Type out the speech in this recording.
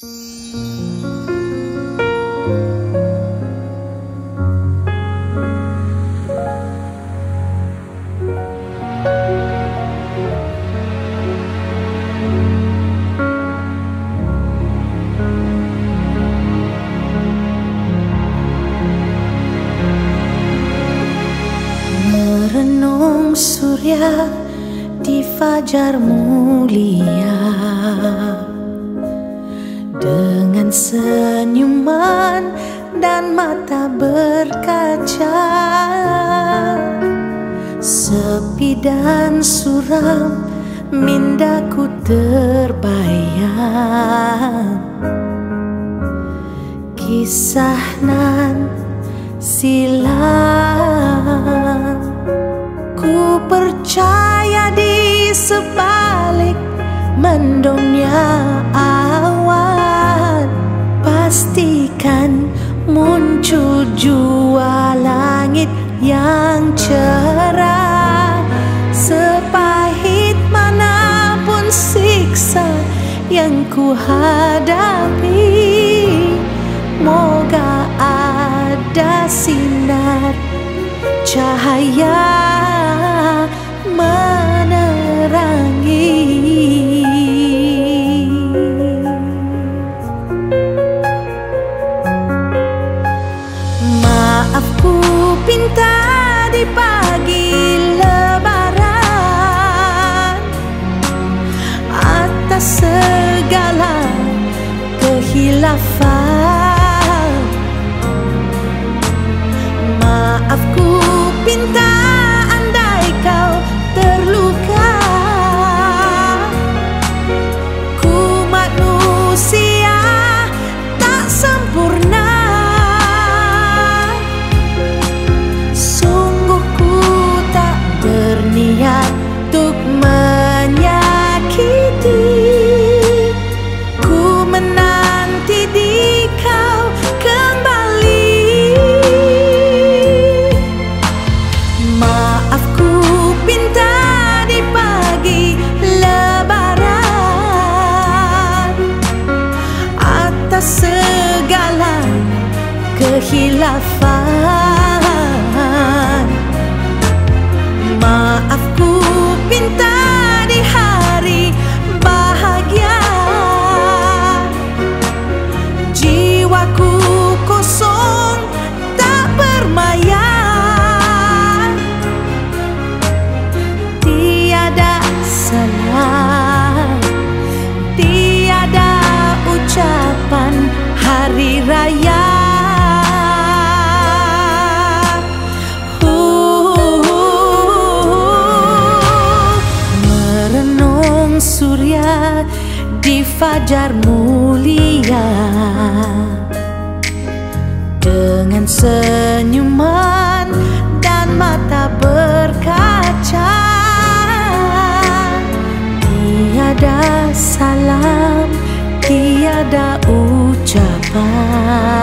Merenung surya di fajar mulia Dengan senyuman dan mata berkaca Sepi dan suram mindaku terbayang. Kisah nan silam Ku percaya di sebalik mendungnya Pastikan muncul jua langit yang cerah. Sepahit mana pun siksa yang ku hadapi Moga ada sinar kehilafan kehilafan. Maaf ku pinta di hari bahagia. Jiwaku kosong tak bernaya Tiada salam Tiada ucapan hari raya surya di fajar mulia. Dengan senyuman dan mata berkaca Tiada salam, tiada ucapan